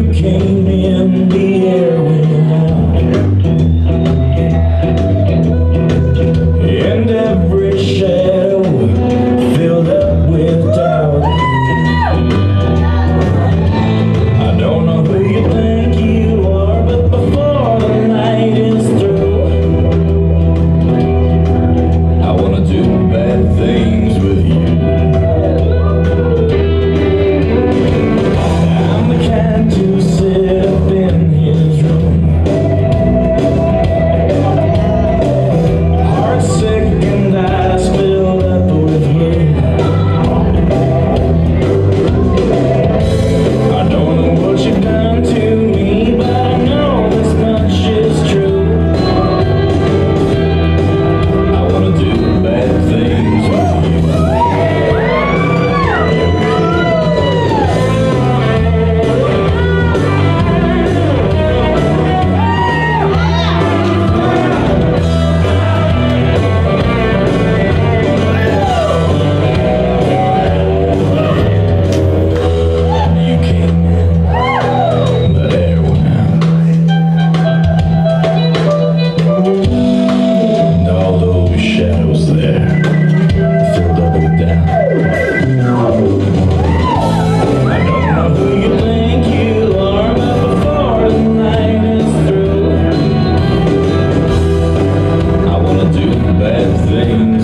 you came in the airway And every shadow filled up with doubt. I don't know who you think you are But before the night is through I wanna do bad things Bad thing